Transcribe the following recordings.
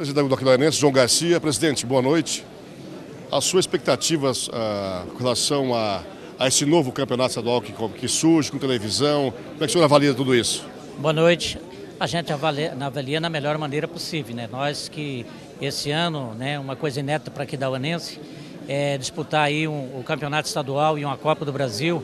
Presidente do Aquidauanense, João Garcia. Presidente, boa noite. As suas expectativas uh, com relação a, a esse novo campeonato estadual que, que surge com televisão, como é que o senhor avalia tudo isso? Boa noite. A gente avalia, avalia na melhor maneira possível, né? Nós que esse ano, né, uma coisa inédita para Aquidauanense, é disputar aí um, o campeonato estadual e uma Copa do Brasil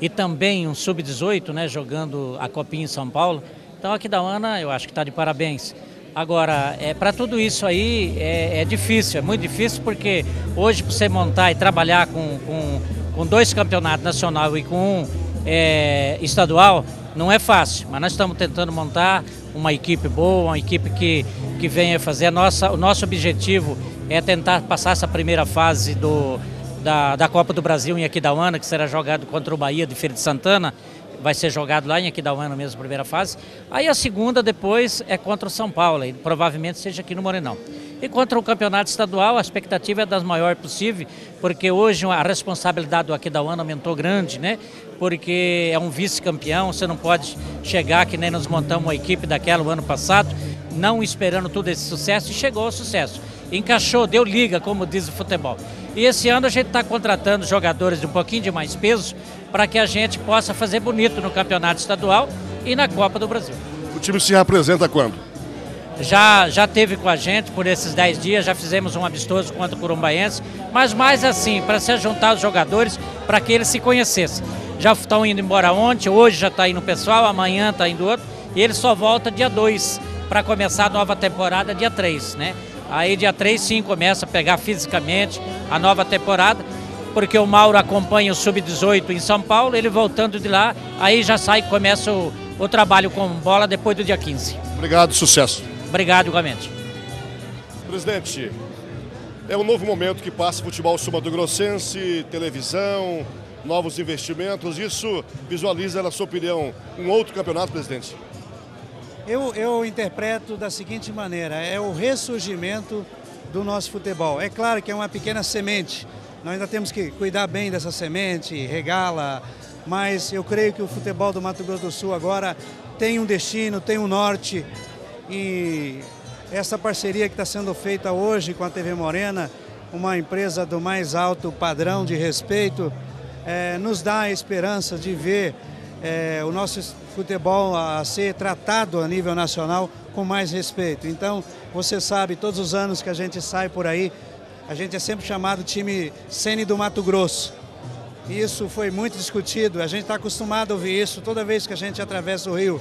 e também um sub-18, né, jogando a Copinha em São Paulo. Então aqui da Ana, eu acho que está de parabéns. Agora, é, para tudo isso aí é, é, difícil, é muito difícil porque hoje para você montar e trabalhar com, com, com dois campeonatos nacional e com um é, estadual não é fácil, mas nós estamos tentando montar uma equipe boa, uma equipe que, que venha fazer. A nossa, o nosso objetivo é tentar passar essa primeira fase do, da, da Copa do Brasil em Aquidauana, que será jogado contra o Bahia de Feira de Santana, vai ser jogado lá em Aquidauana mesmo, primeira fase. Aí a segunda depois é contra o São Paulo, e provavelmente seja aqui no Morenão. E contra o campeonato estadual, a expectativa é das maiores possível, porque hoje a responsabilidade do Aquidauana aumentou grande, né? Porque é um vice-campeão, você não pode chegar que nem nós montamos uma equipe daquela o ano passado, não esperando todo esse sucesso, e chegou ao sucesso. Encaixou, deu liga, como diz o futebol. E esse ano a gente está contratando jogadores de um pouquinho de mais peso para que a gente possa fazer bonito no campeonato estadual e na Copa do Brasil. O time se representa quando? Já, já teve com a gente por esses 10 dias, já fizemos um amistoso contra o Curumbaense, mas mais assim, para se juntar os jogadores, para que eles se conhecessem. Já estão indo embora ontem, hoje já está indo o pessoal, amanhã está indo outro, e ele só volta dia 2 para começar a nova temporada dia 3, né? Aí dia 3 sim começa a pegar fisicamente a nova temporada, porque o Mauro acompanha o Sub-18 em São Paulo, ele voltando de lá, aí já sai e começa o, o trabalho com bola depois do dia 15. Obrigado, sucesso. Obrigado, igualmente. Presidente, é um novo momento que passa o futebol sul-mato-grossense, televisão, novos investimentos. Isso visualiza, na sua opinião, um outro campeonato, presidente? Eu, eu interpreto da seguinte maneira: é o ressurgimento do nosso futebol. É claro que é uma pequena semente, nós ainda temos que cuidar bem dessa semente, regá-la, mas eu creio que o futebol do Mato Grosso do Sul agora tem um destino, tem um norte e essa parceria que está sendo feita hoje com a TV Morena, uma empresa do mais alto padrão de respeito, é, nos dá a esperança de ver é, o nosso futebol a ser tratado a nível nacional com mais respeito. Então, você sabe, todos os anos que a gente sai por aí, a gente é sempre chamado time Sene do Mato Grosso. Isso foi muito discutido, a gente está acostumado a ouvir isso toda vez que a gente atravessa o rio.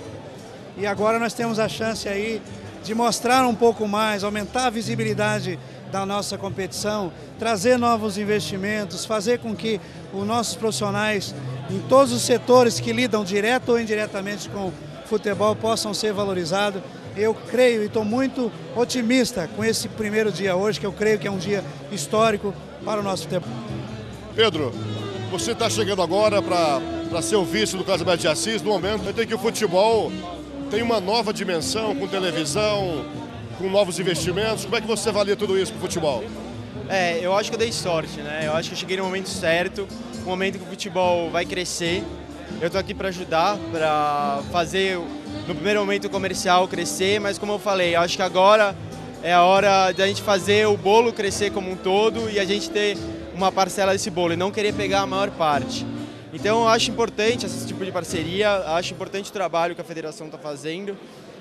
E agora nós temos a chance aí de mostrar um pouco mais, aumentar a visibilidade da nossa competição, trazer novos investimentos, fazer com que os nossos profissionais em todos os setores que lidam direto ou indiretamente com o futebol possam ser valorizados. Eu creio e estou muito otimista com esse primeiro dia hoje, que eu creio que é um dia histórico para o nosso futebol. Pedro, você está chegando agora para ser o vice do Casa de Assis, no momento em que o futebol tem uma nova dimensão com televisão, com novos investimentos. Como é que você avalia tudo isso para o futebol? É, eu acho que eu dei sorte, né? Eu acho que eu cheguei no momento certo, um momento que o futebol vai crescer. Eu estou aqui para ajudar, para fazer no primeiro momento o comercial crescer, mas como eu falei, acho que agora é a hora da gente fazer o bolo crescer como um todo e a gente ter uma parcela desse bolo e não querer pegar a maior parte. Então eu acho importante esse tipo de parceria, acho importante o trabalho que a federação está fazendo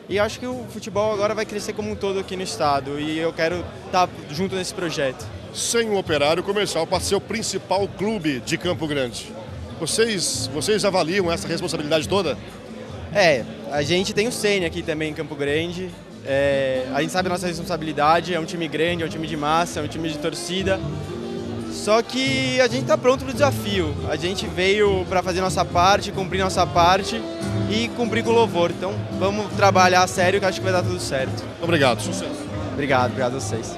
e acho que o futebol agora vai crescer como um todo aqui no estado e eu quero estar tá junto nesse projeto. Sem o Operário Comercial para ser o principal clube de Campo Grande. Vocês, vocês avaliam essa responsabilidade toda? É, a gente tem o Sene aqui também em Campo Grande. É, a gente sabe a nossa responsabilidade, é um time grande, é um time de massa, é um time de torcida. Só que a gente está pronto para o desafio. A gente veio para fazer nossa parte, cumprir nossa parte e cumprir com o louvor. Então vamos trabalhar a sério que acho que vai dar tudo certo. Obrigado, sucesso. Obrigado, obrigado a vocês.